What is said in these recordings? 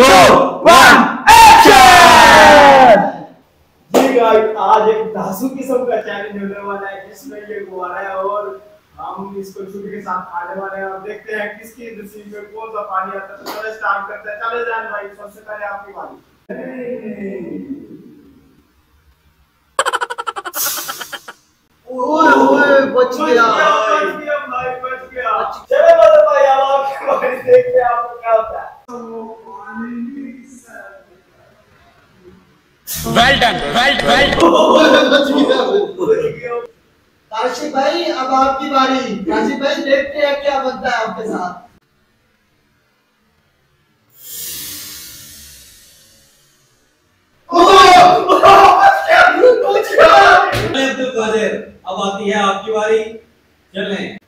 To one action जी guys आज एक धासु किस्म का चैलेंज होने वाला है जिसमें ये गुब्बारा है और हम इसको छुरी के साथ खाने वाले हैं। और देखते हैं किसकी नसीब में कौन सा पानी आता है। तो चलो स्टार्ट करते हैं। चले जान भाई सबसे पहले आपकी बारी। ओए ओए बच गया। Well done well well Kashif भाई अब आपकी बारी। काशिफ भाई देखते हैं क्या बनता है आपके साथ। अब आती है आपकी बारी। चलें।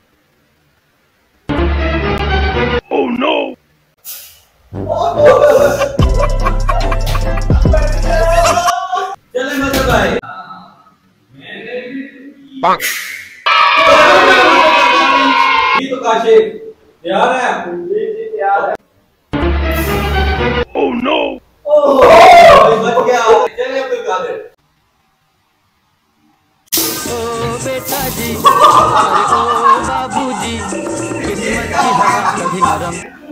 तो काशिफ तैयार है जी जी तैयार है भाई बच गया चलें अब्दुल कादिर ओ बेटा जी। ओ बाबूजी। किस्मत की हवा कभी नरम।